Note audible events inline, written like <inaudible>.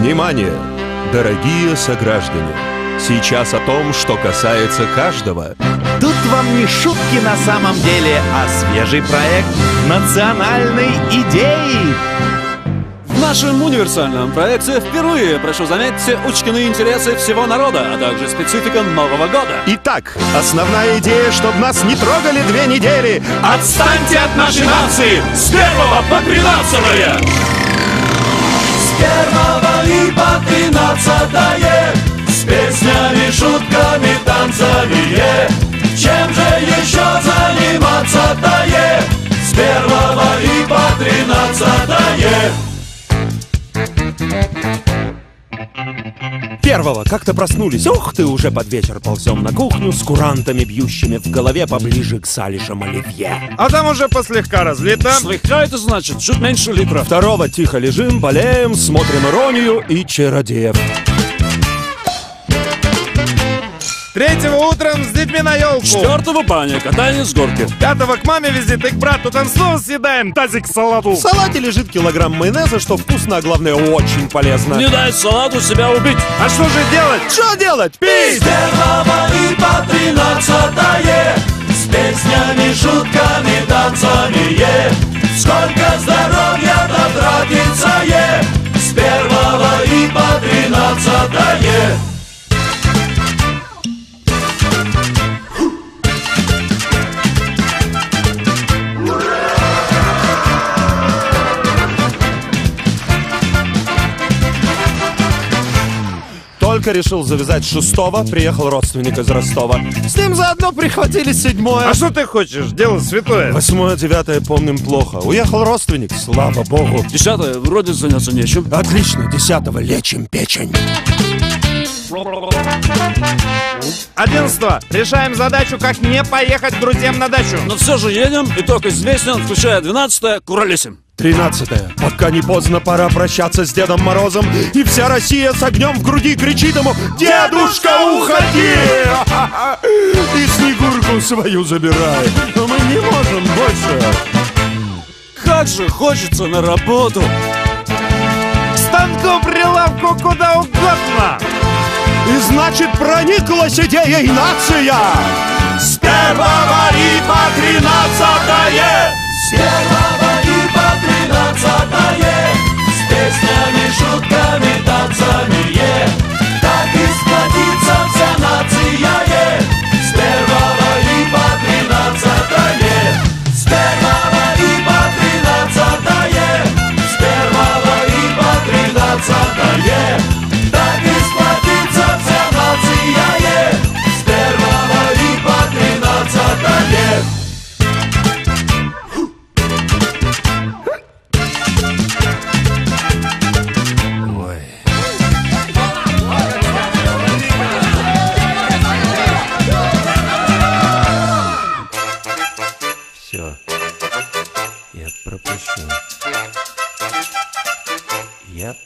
Внимание! Дорогие сограждане! Сейчас о том, что касается каждого. Тут вам не шутки на самом деле, а свежий проект национальной идеи. В нашем универсальном проекте впервые, прошу заметить, все учтены интересы всего народа, а также специфика Нового года. Итак, основная идея, чтобы нас не трогали две недели. Отстаньте от нашей нации с первого по 13! С 1 Մի բաթին ացադայել Первого как-то проснулись. Ух ты, уже под вечер ползем на кухню с курантами, бьющими в голове поближе к салишам оливье. А там уже послегка разлито. Слегка это значит чуть меньше литра. Второго тихо лежим, болеем, смотрим иронию и чародеев. Третьего утром с детьми на елку. Четвертого баня, катание с горки. Пятого к маме визит и к брату танцлова съедаем тазик салату. В салате лежит килограмм майонеза, что вкусно, а главное очень полезно. Не дай салату себя убить. А что же делать? Что делать? С Пить! первого и по тринадцатое С песнями, шутками, танцами е. Сколько здоровья Только решил завязать шестого, приехал родственник из Ростова. С ним заодно прихватили седьмое. А что ты хочешь? Дело святое. Восьмое, девятое помним плохо. Уехал родственник, слава богу. Десятое, вроде заняться нечем. Отлично, десятого лечим печень. Одиннадцатого. Решаем задачу, как не поехать к друзьям на дачу. Но все же едем, итог известен, включая двенадцатое, куролесим. Тринадцатое. Пока не поздно, пора прощаться с Дедом Морозом. И вся Россия с огнем в груди кричит ему «Дедушка, уходи!» <laughs> И Снегурку свою забирай. Но мы не можем больше. Как же хочется на работу. К станку, прилавку, куда угодно. И значит прониклась идеей нация. С первого Yep.